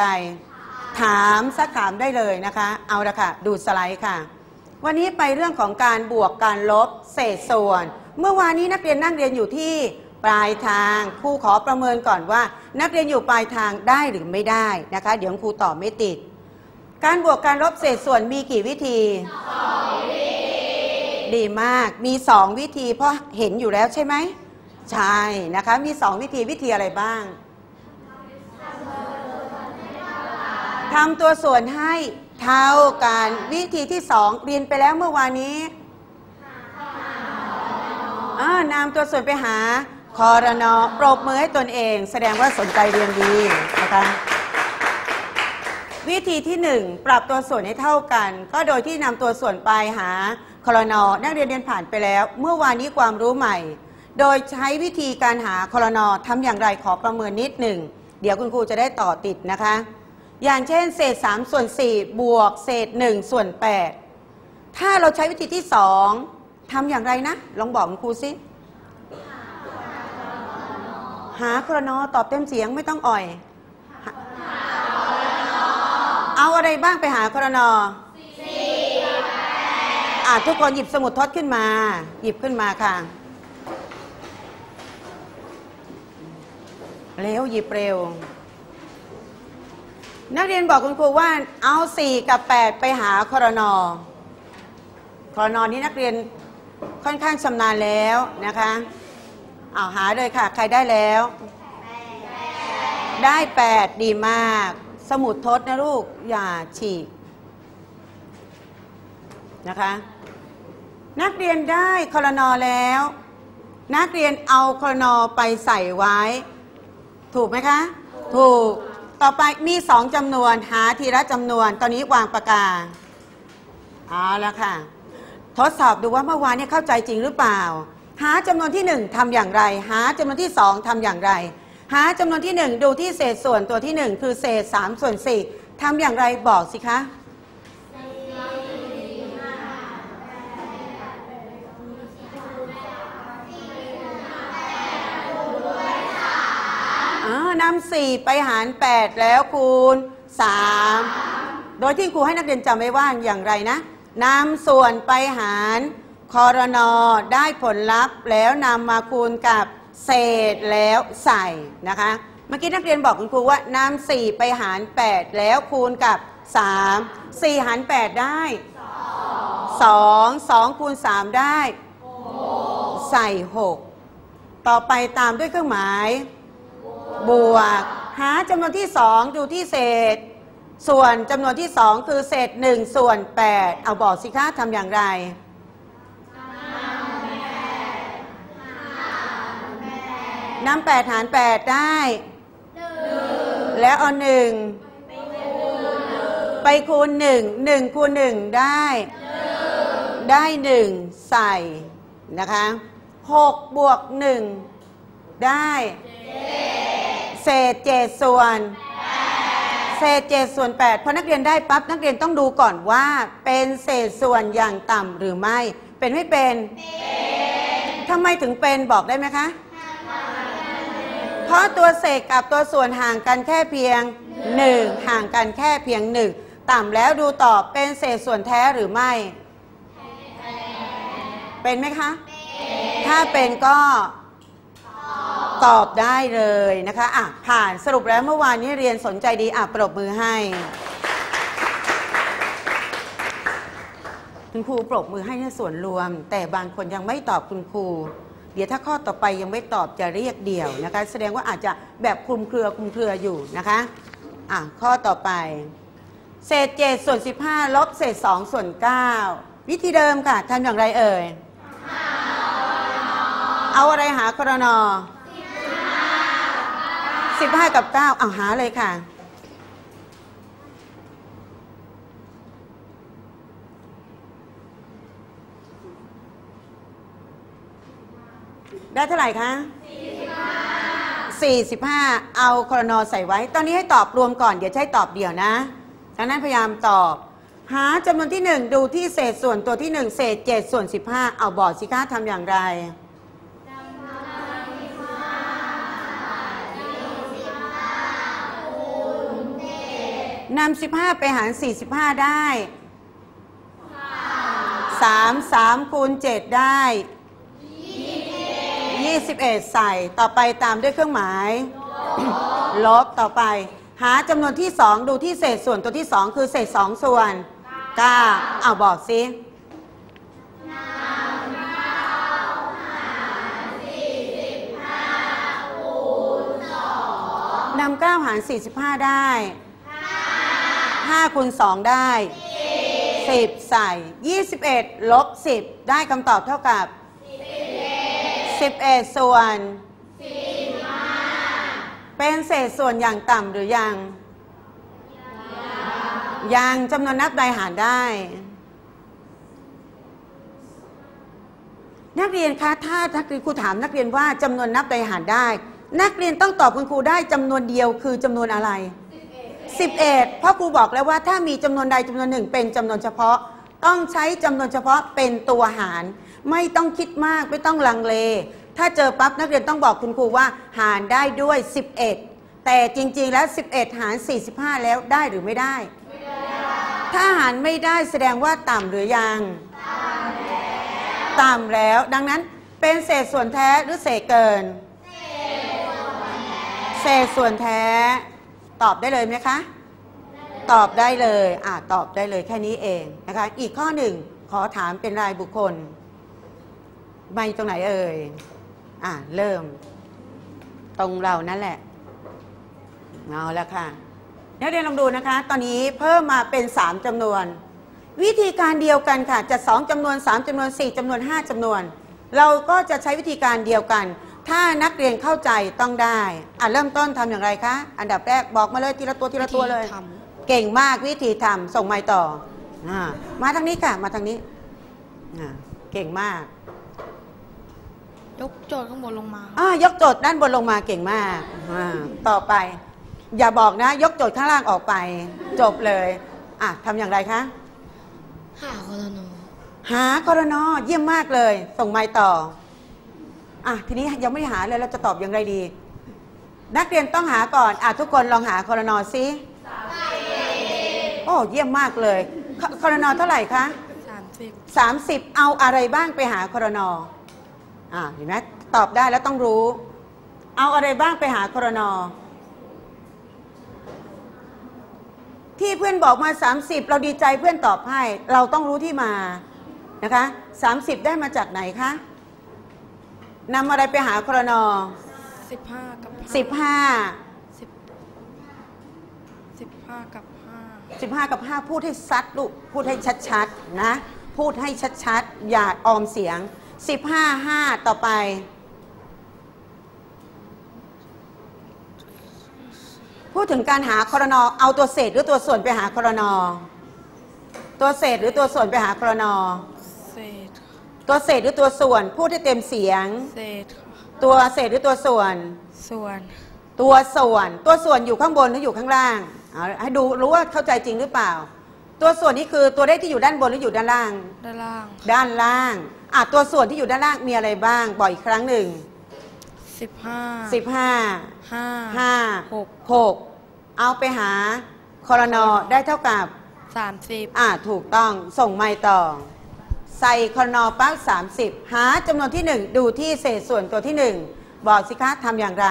ไร ถามสักถามได้เลยนะคะ เอาละค่ะ ดูสไลด์ค่ะ วันนี้ไปเรื่องของการบวกการลบเศษส่วน เมื่อวานนี้นักเรียนนั่งเรียนอยู่ที่ปลายทางครูขอประเมินก่อนว่า นักเรียนอยู่ปลายทางได้หรือไม่ได้นะคะ เดี๋ยวครูตอบไม่ติด การบวกการลบเศษส่วนมีกี่วิธีดีมากมีสองวิธีเพราะเห็นอยู่แล้วใช่ไหมใช่นะคะ มีสองวิธีวิธีอะไรบ้าง ทำตัวส่วนให้เท่ากันวิธีที่สองเรียนไปแล้วเมื่อวานนี้อ่านำตัวส่วนไปหาคอรนอปรบมือให้ตนเอง แสดงว่าสนใจเรียนดีนะคะวิธีที่หนึ่งปรับตัวส่วนให้เท่ากัน ก็โดยที่นำตัวส่วนไปหาคอรนอนักเรียนเรียนผ่านไปแล้ว เมื่อวานนี้ความรู้ใหม่ โดยใช้วิธีการหาคอรนอทำอย่างไรขอประเมินนิดหนึ่งเดี๋ยวคุณครูจะได้ต่อติดนะคะ อย่างเช่น เศษ 3 ส่วน 4 บวก เศษ 1 ส่วน 8 ถ้าเราใช้วิธีที่ 2ทำอย่างไรนะ ลองบอกคุณครูสิหาคอรนอตอบเต็มเสียงไม่ต้องอ่อย เอาอะไรบ้างไปหาครนออะทุกคนหยิบสมุดทดขึ้นมา หยิบขึ้นมาค่ะ เร็วหยิบเร็ว นักเรียนบอกคุณครูว่าเอา4กับ8ไปหาครนอครนอนี้นักเรียนค่อนข้างชำนาญแล้วนะคะเอาหาเลยค่ะ ใครได้แล้ว ได้8ดีมาก สมุดทดนะลูก อย่าฉีกนะคะ นักเรียนได้ครนอแล้ว นักเรียนเอาครนอไปใส่ไว้ ถูกไหมคะ ถูก ต่อไปมีสองจำนวนหาทีละจำนวน ตอนนี้วางปากกาเอาละค่ะ ทดสอบดูว่าเมื่อวานเนี่ยเข้าใจจริงหรือเปล่า หาจำนวนที่หนึ่งทำอย่างไร หาจำนวนที่สองทำอย่างไร หาจำนวนที่หนึ่งดูที่เศษส่วนตัวที่หนึ่งคือเศษสามส่วนสี่ทำอย่างไรบอกสิคะ นำสี่ไปหารแปดแล้วคูณสามโดยที่ครูให้นักเรียนจำไว้ว่าอย่างไรนะนำส่วนไปหารคอรนอได้ผลลัพธ์แล้วนำมาคูณกับเศษแล้วใส่นะคะ เมื่อกี้นักเรียนบอกคุณครูว่านำสี่ไปหารแปดแล้วคูณกับสามสี่หารแปดได้สองสองคูณสามได้ ใส่หกต่อไปตามด้วยเครื่องหมาย บวก หาจำนวนที่สองดูที่เศษ ส่วนจำนวนที่สองคือเศษหนึ่งส่วนแปดเอาบอกสิคะทำอย่างไรนำแปดหารแปดได้แล้วเอาหนึ่งไปคูณหนึ่งหนึ่งคูณหนึ่งได้ ได้หนึ่งใส่นะคะหกบวกหนึ่งได้เเศษเจ็ดส่วนเศษเจ็ดส่วนแปดพอนักเรียนได้ปั๊บนักเรียนต้องดูก่อนว่า เป็นเศษส่วนอย่างต่ำหรือไม่ เป็นไม่เป็นทำไมถึงเป็นบอกได้ไหมคะ เพราะตัวเศษกับตัวส่วนห่างกันแค่เพียงหนึ่งห่างกันแค่เพียงหนึ่งต่ำแล้วดูต่อเป็นเศษส่วนแท้หรือไม่ เป็นไหมคะ ถ้าเป็นก็ ตอบได้เลยนะคะอะผ่านสรุปแล้วเมื่อวานนี้เรียนสนใจดีอะปรบมือให้ คุณครูปรบมือให้ในส่วนรวม แต่บางคนยังไม่ตอบคุณครูเดี๋ยวถ้าข้อต่อไปยังไม่ตอบจะเรียกเดี่ยวนะคะ แสดงว่าอาจจะแบบคลุมเครือคลุมเครืออยู่นะคะอะข้อต่อไป เศษเจ็ดส่วนสิบห้าลบเศษสองส่วนเก้าวิธีเดิมค่ะทำอย่างไรเอ่ย เอาอะไรหาครนอ สิบห้ากับเก้าเอาหาเลยค่ะ ได้เท่าไหร่คะ45 เอาครนอใส่ไว้ ตอนนี้ให้ตอบรวมก่อน เดี๋ยวใช้ตอบเดี่ยวนะดังนั้นพยายามตอบ หาจำนวนที่ 1 ดูที่เศษส่วนตัวที่ 1 เศษ 7 ส่วน 15 เอาบอกสิคะทำอย่างไร นำ15ไปหาร45ได้3 3คูณ7ได้21ใส่ต่อไปตามด้วยเครื่องหมาย ลบต่อไป หาจำนวนที่2ดูที่เศษส่วนตัวที่2คือเศษ2ส่วน9เอาบอกสินำ9หาร45ได้ 5คูณ2ได้ 10 ใส่ 21 ลบ 10 ได้คำตอบเท่ากับ 11 ส่วน เป็นเศษส่วนอย่างต่ำหรือยัง ยังจำนวนนับใดหารได้ นักเรียนคะถ้านักเรียนครูถามนักเรียนว่าจำนวนนับใดหารได้ นักเรียนต้องตอบคุณครูได้จำนวนเดียวคือจำนวนอะไร 11เพราะครูบอกแล้วว่าถ้ามีจำนวนใดจำนวนหนึ่ง เป็นจำนวนเฉพาะ ต้องใช้จำนวนเฉพาะเป็นตัวหาร ไม่ต้องคิดมากไม่ต้องลังเล ถ้าเจอปั๊บนักเรียนต้องบอกคุณครูว่า หารได้ด้วย 11 แต่จริงๆแล้ว 11 หาร 45 แล้วได้หรือไม่ได้ถ้าหารไม่ได้แสดงว่าต่ำหรือยัง ต่ำแล้ว ดังนั้นเป็นเศษส่วนแท้หรือเศษเกิน เศษส่วนแท้ ตอบได้เลยไหมคะ ตอบได้เลยอ่าตอบได้เลยแค่นี้เองนะคะ อีกข้อหนึ่งขอถามเป็นรายบุคคล ไม่ตรงไหนเอ่ยอ่าเริ่ม ตรงเรานั่นแหละเอาละค่ะนักเรียนลองดูนะคะ ตอนนี้เพิ่มมาเป็น 3จำนวน วิธีการเดียวกันค่ะจะ 2จำนวน 3จำนวน 4จำนวน 5จำนวน เราก็จะใช้วิธีการเดียวกัน ถ้านักเรียนเข้าใจต้องได้อะเริ่มต้นทำอย่างไรคะ อันดับแรกบอกมาเลยทีละตัวทีละตัวเลยวิธีทเก่งมากวิธีทำส่งไม้ต่ออามาทางนี้ค่ะ มาทางนี้อ่าเก่งมาก ยกโจทย์ข้างบนลงมาอ่ายกโจทย์ด้านบนลงมาเก่งมากอ่าต่อไป อย่าบอกนะ ยกโจทย์ข้างล่างออกไป จบเลยอะทำอย่างไรคะหาคอรนอหากรนอเยี่ยมมากเลย ส่งไม้ต่อ อะทีนี้ยังไม่หาเลยเราจะตอบอย่างไรดี นักเรียนต้องหาก่อนอะทุกคนลองหากรนอซิโอ้เยี่ยมมากเลยคกรนอเท่าไหร่คะสามสิบ30เอาอะไรบ้างไปหาครนออ่าเห็นไหมตอบได้แล้วต้องรู้ เอาอะไรบ้างไปหาครนอที่เพื่อนบอกมา 30 เราดีใจเพื่อนตอบให้ เราต้องรู้ที่มานะคะ 30 ได้มาจากไหนคะ นำอะไรไปหาครนอสิบห้ากับ15สิบสิบห้ากับห้า15กับ5พูดให้ซัดลูกพูดให้ชัดๆนะ พูดให้ชัดๆ อย่าออมเสียง15 5ต่อไปพูดถึงการหาคอรนอเอาตัวเศษหรือตัวส่วนไปหาคอรนอตัวเศษหรือตัวส่วนไปหาคอรนอเศษ ตัวเศษหรือตัวส่วน พูดให้เต็มเสียง เศษตัวเศษหรือตัวส่วน ส่วน ตัวส่วน ตัวส่วนอยู่ข้างบนหรืออยู่ข้างล่างเอาให้ดูรู้ว่าเข้าใจจริงหรือเปล่า ตัวส่วนนี้คือตัวเลขที่อยู่ด้านบนหรืออยู่ด้านล่าง ด้านล่าง ด้านล่างอะตัวส่วนที่อยู่ด้านล่างมีอะไรบ้างบ่อยครั้งหนึ่งสิบห้าสิบห้าห้าห้าหกหกเอาไปหาคอรนอได้เท่ากับสามสิบอ่าถูกต้องส่งไม่ต่อ ใส่คอรนอปั๊บสามสิบหาจำนวนที่หนึ่งดูที่เศษส่วนตัวที่หนึ่งบอกสิคะทำอย่างไร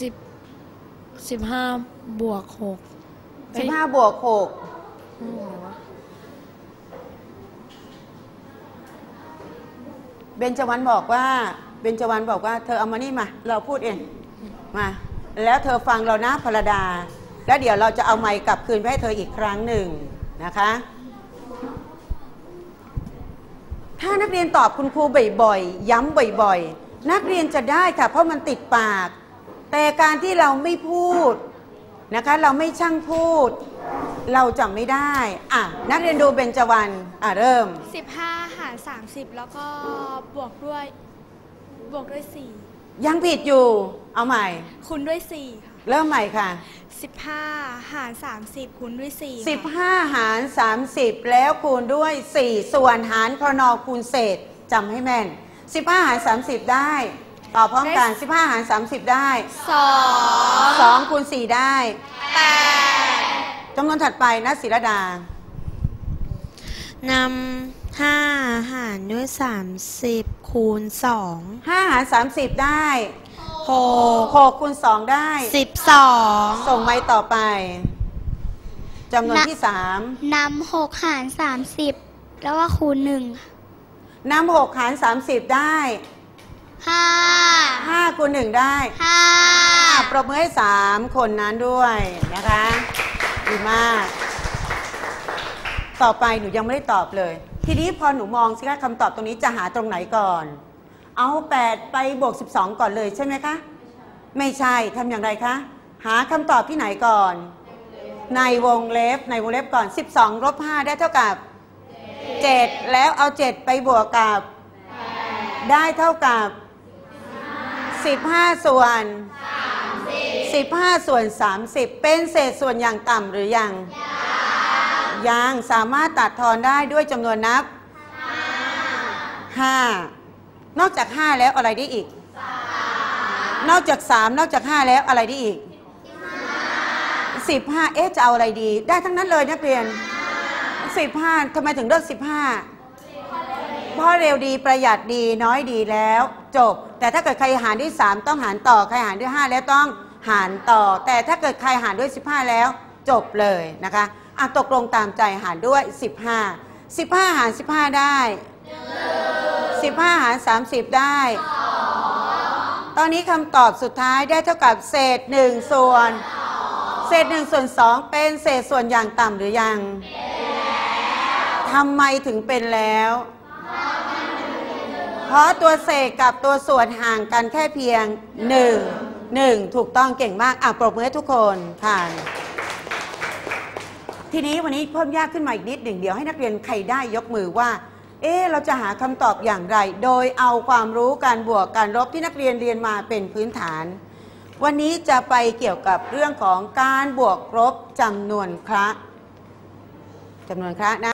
สิบสิบห้าบวกหกสิบห้าบวกหกโอ้โหวะเบญจวรรณบอกว่า เบญจวรรณบอกว่า เธอเอามานี่มา เราพูดเอง มา แล้วเธอฟังเรานะพรดา แล้วเดี๋ยวเราจะเอาไมค์กลับคืนไปให้เธออีกครั้งหนึ่งนะคะ ถ้านักเรียนตอบคุณครูบ่อยๆ ย้ำบ่อยๆ นักเรียนจะได้ค่ะ เพราะมันติดปาก แต่การที่เราไม่พูดนะคะเราไม่ช่างพูด เราจำไม่ได้อะนักเรียนดูเบญจวรรณอะเริ่ม 15 หาร 30 แล้วก็บวกด้วย บวกด้วย ยังผิดอยู่ เอาใหม่4คูณด้วย 4 ค่ะ เริ่มใหม่ค่ะ 15 หาร 30 คูณด้วย4ค่ะ15 หาร 30 แล้วคูณด้วย 4 ส่วนหารครนอคูณเศษจำให้แม่น 15 หาร 30 ได้ตอบพร้อมกัน 15 หาร 30 ได้สอง2คูณ4ได้แปดจำนวนถัดไปนะศิรดา นำห้าหารด้วยสามสิบคูณสอง5หาร30ได้หก6คูณ2ได้สิบสองส่งไปต่อไปจำนวนนะที่นำหกหารสามสิบแล้วก็คูณหนึ่ง3นำ6หาร30ได้ห้า5คูณ1ได้ห้าอะปรบมือให้3คนนั้นด้วยนะคะ ดีมาก ต่อไปหนูยังไม่ได้ตอบเลย ทีนี้พอหนูมองสิคะคำตอบตรงนี้จะหาตรงไหนก่อน เอา 8 ไปบวก 12 ก่อนเลยใช่ไหมคะ ไม่ใช่ทำอย่างไรคะ หาคำตอบที่ไหนก่อน ในวงเล็บในวงเล็บก่อน 12ลบ5ได้เท่ากับ 7 แล้วเอา 7 ไปบวกกับ ได้เท่ากับ 15 ส่วน 15 ส่วน 30 เป็นเศษส่วนอย่างต่ำหรือยังย งสามารถตัดทอนได้ด้วยจำนวนนับ 5 นอกจาก 5 แล้วอะไรได้อีก นอกจาก 3 นอกจาก 5 แล้วอะไรได้อีก 15 เอ๊ะจะเอาอะไรดี ได้ทั้งนั้นเลยนักเรียน 15ทำไมถึงเลือก 15 เพราะเร็วดีประหยัดดีน้อยดีแล้ว จบ แต่ถ้าเกิดใครหารด้วย 3 ต้องหารต่อใครหารด้วย 5 แล้วต้องหารต่อ แต่ถ้าเกิดใครหารด้วย 15 แล้วจบเลยนะคะ อะตกลงตามใจหารด้วย 15 15 หาร 15 ได้ 15 หาร 30 ได้ ตอนนี้คำตอบสุดท้ายได้เท่ากับเศษ 1 ส่วน เศษ 1 ส่วน 2 เป็นเศษส่วนอย่างต่ำหรือยัง ทำไมถึงเป็นแล้ว เพราะตัวเศษกับตัวส่วนห่างกันแค่เพียง 1 1 ถูกต้องเก่งมาก อะ ปรบมือให้ทุกคนผ่าน ทีนี้วันนี้เพิ่มยากขึ้นมาอีกนิดหนึ่งเดี๋ยวให้นักเรียนใครได้ยกมือว่า เอ๊เราจะหาคำตอบอย่างไร โดยเอาความรู้การบวกการลบที่นักเรียนเรียนมาเป็นพื้นฐาน วันนี้จะไปเกี่ยวกับเรื่องของการบวกลบจำนวนคระจำนวนคระนะ